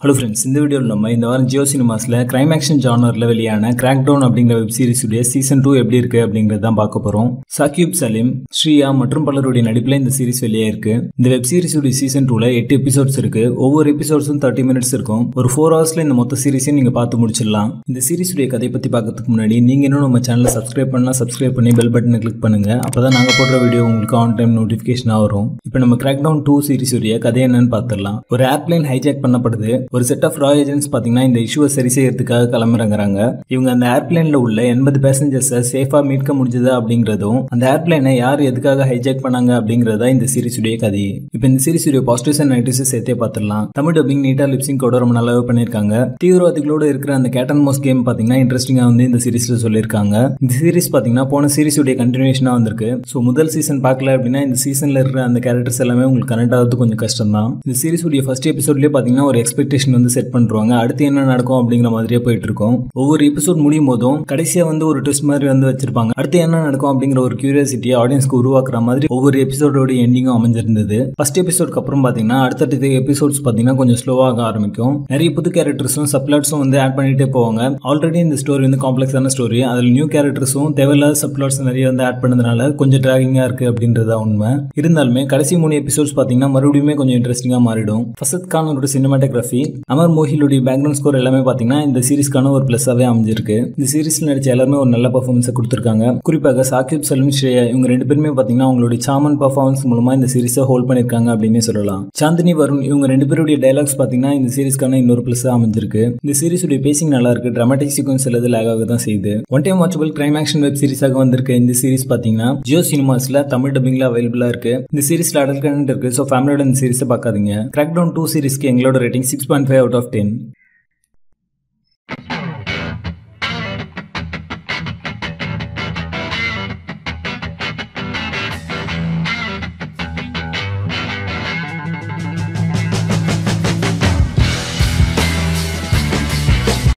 Hello friends இந்த வீடியோவில் நம்ம இந்த வாரம் ஜியோ சினிமாஸில் கிரைம் ஆக்ஷன் ஜானரில் வெளியான கிராக் டவுன் அப்படிங்கிற வெப் சீரிஸுடைய சீசன் டூ எப்படி இருக்குது அப்படிங்கிறது தான் பார்க்க போகிறோம் சாக்யூப் சலீம் ஸ்ரீயா மற்றும் பலருடைய நடிப்பில் இந்த சீரிஸ் வெளியே இருக்கு. இந்த வெப் சீரிஸுடைய சீசன் டூவில் எட்டு எபிசோட்ஸ் இருக்கு. ஒவ்வொரு எபிசோட்ஸும் தேர்ட்டி மினிட்ஸ் இருக்கும். ஒரு ஃபோர் ஹவர்ஸில் இந்த மொத்த சீரிஸையும் நீங்கள் பார்த்து முடிச்சிடலாம். இந்த சீரிஸுடைய கதை பற்றி பார்க்கறதுக்கு முன்னாடி நீங்கள் இன்னும் நம்ம சேனலை சப்ஸ்கிரைப் பண்ணால் சப்ஸ்கிரைப் பண்ணி பெல் பட்டனை கிளிக் பண்ணுங்க. அப்போ தான் நாங்கள் போடுற வீடியோ உங்களுக்கு ஆன் டைம் நோட்டிஃபிகேஷனாக வரும். இப்போ நம்ம கிராக் டவுன் டூ சீரிஸுடைய கதை என்னன்னு பார்த்துடலாம். ஒரு ஏர்ப்ளைன் ஹைஜாக் பண்ணப்படுது. ஒரு செட் ஆஃப் ராய் ஏஜென்ட்ஸ் பார்த்தீங்கன்னா இந்த இஷ்யூவை சரி செய்யறதுக்காக கிளம்புறங்கிறாங்க. இவங்க அந்த ஏர்பிளைனில் உள்ள எண்பது பேசஞ்சர்ஸை சேஃபா மீட்க முடிஞ்சதா அப்படிங்கிறதும் அந்த ஏர்பிளைனை யார் எதுக்காக ஹைஜாக் பண்ணாங்க அப்படிங்கறதா இந்த சீரிஸுடைய கதை. இப்போ இந்த சீரிஸுடைய பாசிட்டிவ்ஸ் அண்ட் நெகட்டிவ்ஸ் சேர்த்தே பார்த்துடலாம் தமிழ் டப்பிங் நீட்டா லிப்ஸிங் கூட ரொம்ப நல்லாவே பண்ணியிருக்காங்க. தீவிரவாதிகளோட இருக்கிற அந்த கேட்டன் மோஸ் கேம் பார்த்தீங்கன்னா இன்ட்ரெஸ்டிங்காக வந்து இந்த சீரிஸ்ல சொல்லியிருக்காங்க. இந்த சீரிஸ் பார்த்தீங்கன்னா போன சீரிஸுடைய கண்டினியூஷனாக வந்திருக்கு. ஸோ முதல் சீசன் பார்க்கல அப்படின்னா இந்த சீசன்ல இருக்கிற அந்த கேரக்டர்ஸ் எல்லாமே உங்களுக்கு கனெக்ட் ஆகிறது கொஞ்சம் கஷ்டம் தான் இந்த சீரிஸுடைய ஃபர்ஸ்ட் எபிசோட்லேயே பார்த்தீங்கன்னா ஒரு எக்ஸ்பெக்டேஷன் வந்து செட் பண்ணுறாங்க அடுத்து என்ன நடக்கும் அப்படிங்கிற மாதிரியே போயிட்டு இருக்கும் ஒவ்வொரு எபிசோட் முடியும் போதும் கடைசியாக வந்து ஒரு ட்விஸ்ட் மாதிரி வந்து வச்சிருப்பாங்க. அடுத்து என்ன நடக்கும் அப்படிங்கிற ஒரு கியூரியாசிட்டியை ஆடியன்ஸ்க்கு உருவாக்குற மாதிரி ஒவ்வொரு எபிசோடோட எண்டிங்கும் அமைஞ்சிருந்தது. ஃபர்ஸ்ட் எபிசோட்க்கு அப்புறம் பார்த்தீங்கன்னா அடுத்தடுத்த எபிசோட்ஸ் பார்த்தீங்கன்னா கொஞ்சம் ஸ்லோவாக ஆரம்பிக்கும். நிறைய புது கேரக்டர்ஸும் சப்ளாட்ஸும் வந்து ஆட் பண்ணிட்டே போவாங்க. ஆல்ரெடி இந்த ஸ்டோரி வந்து காம்ப்ளெக்ஸான ஸ்டோரி அதில் நியூ கேரக்டர்ஸும் தேவையில்லாத சப்ளாட்ஸ் நிறைய வந்து ஆட் பண்ணதுனால கொஞ்சம் ட்ராகிங்காக இருக்கு அப்படின்றதா உண்மை. இருந்தாலுமே கடைசி மூணு எபிசோட்ஸ் பார்த்தீங்கன்னா மறுபடியுமே கொஞ்சம் இன்ட்ரெஸ்டிங்காக மாறிடும். ஃபசத் கானோட சினிமாட்டோகிராஃபி அமர் மோஹிலுடைய பேக்ரவுண்ட் ஸ்கோர் எல்லாமே பார்த்தீங்கன்னா இந்த சீரிஸ்க்கான ஒரு ப்ளஸ்ஸாகவே அமைஞ்சிருக்கு. இந்த சீரிஸில் நடிச்ச எல்லாருமே ஒரு நல்ல பர்ஃபார்மன்ஸை கொடுத்துருக்காங்க. குறிப்பாக சாகிப் சலீம் ஸ்ரேயா இவங்க ரெண்டு பேருமே பார்த்தீங்கன்னா அவங்களுடைய சாமன் பர்ஃபார்மன்ஸ் மூலமா இந்த சீரிஸை ஹோல்ட் பண்ணியிருக்காங்க அப்படின்னு சொல்லலாம். சாந்தினி வருண் இவங்க ரெண்டு பேருடைய டைலாக்ஸ் பார்த்தீங்கன்னா இந்த சீரிஸ்க்கான இன்னொரு ப்ளஸ்ஸாக அமைஞ்சிருக்கு. இந்த சீரிஸுடைய பேசிங் நல்லா இருக்கு. டிராமட்டிக் சீக்வன்ஸ் எல்லாது ஆக தான் செய்யுது one time watchable crime action web சீரிஸாக வந்திருக்க. இந்த சீரிஸ் பார்த்தீங்கன்னா ஜியோ சினிமாஸ்ல தமிழ் டப்பிங்ல அவைலபிளா இருக்கு. இந்த சீரிஸ்ல அடல் கண்டென்ட் இருக்கு. ஸோ ஃபேமிலியோட இந்த சீரிஸை பார்க்காதீங்க கிராக் டவுன் டூ சீரிஸ்க்கு எங்களோட ரேட்டிங் சிக்ஸ் 6.5 out of 10